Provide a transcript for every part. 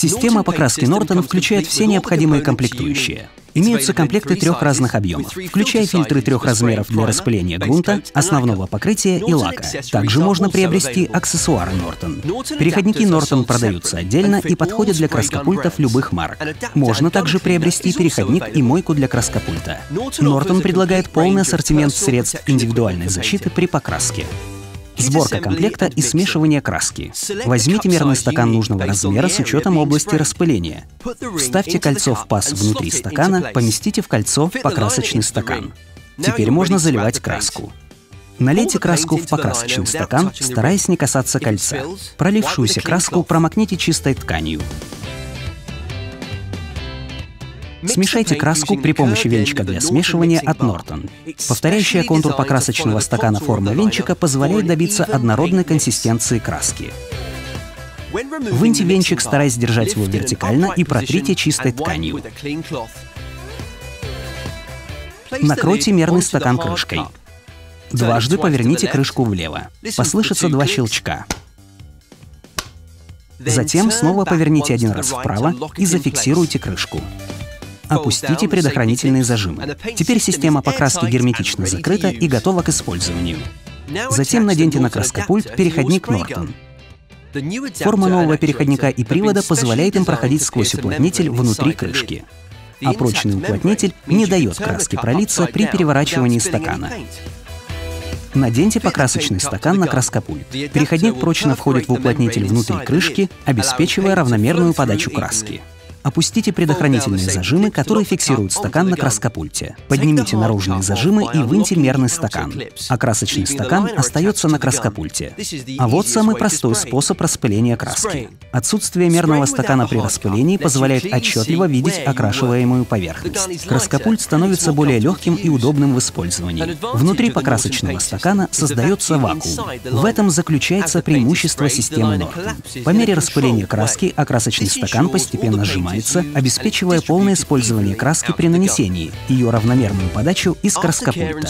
Система покраски Нортон включает все необходимые комплектующие. Имеются комплекты трех разных объемов, включая фильтры трех размеров для распыления грунта, основного покрытия и лака. Также можно приобрести аксессуары Нортон. Переходники Нортон продаются отдельно и подходят для краскопультов любых марок. Можно также приобрести переходник и мойку для краскопульта. Нортон предлагает полный ассортимент средств индивидуальной защиты при покраске. Сборка комплекта и смешивание краски. Возьмите мерный стакан нужного размера с учетом области распыления. Вставьте кольцо в паз внутри стакана, поместите в кольцо покрасочный стакан. Теперь можно заливать краску. Налейте краску в покрасочный стакан, стараясь не касаться кольца. Пролившуюся краску промокните чистой тканью. Смешайте краску при помощи венчика для смешивания от Norton. Повторяющая контур покрасочного стакана форма венчика позволяет добиться однородной консистенции краски. Выньте венчик, стараясь держать его вертикально, и протрите чистой тканью. Накройте мерный стакан крышкой. Дважды поверните крышку влево. Послышится два щелчка. Затем снова поверните один раз вправо и зафиксируйте крышку. Опустите предохранительные зажимы. Теперь система покраски герметично закрыта и готова к использованию. Затем наденьте на краскопульт переходник Norton. Форма нового переходника и привода позволяет им проходить сквозь уплотнитель внутри крышки. А прочный уплотнитель не дает краске пролиться при переворачивании стакана. Наденьте покрасочный стакан на краскопульт. Переходник прочно входит в уплотнитель внутри крышки, обеспечивая равномерную подачу краски. Опустите предохранительные зажимы, которые фиксируют стакан на краскопульте. Поднимите наружные зажимы и выньте мерный стакан. А красочный стакан остается на краскопульте. А вот самый простой способ распыления краски. Отсутствие мерного стакана при распылении позволяет отчетливо видеть окрашиваемую поверхность. Краскопульт становится более легким и удобным в использовании. Внутри покрасочного стакана создается вакуум. В этом заключается преимущество системы Norton. По мере распыления краски окрасочный стакан постепенно сжимается сжимается, обеспечивая полное использование краски при нанесении, ее равномерную подачу из краскопульта,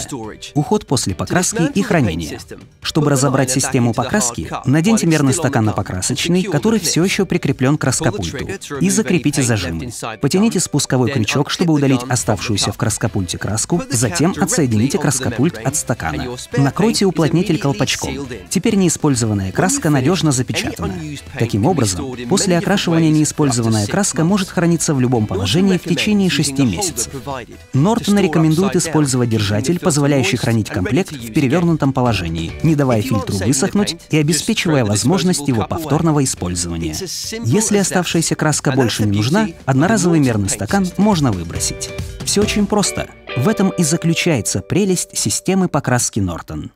уход после покраски и хранение. Чтобы разобрать систему покраски, наденьте мерный стакан на покрасочный, который все еще прикреплен к краскопульту, и закрепите зажимы. Потяните спусковой крючок, чтобы удалить оставшуюся в краскопульте краску, затем отсоедините краскопульт от стакана. Накройте уплотнитель колпачком. Теперь неиспользованная краска надежно запечатана. Таким образом, после окрашивания неиспользованная краска может храниться в любом положении в течение 6 месяцев. Нортон рекомендует использовать держатель, позволяющий хранить комплект в перевернутом положении, не давая фильтру высохнуть и обеспечивая возможность его повторного использования. Если оставшаяся краска больше не нужна, одноразовый мерный стакан можно выбросить. Все очень просто. В этом и заключается прелесть системы покраски Нортон.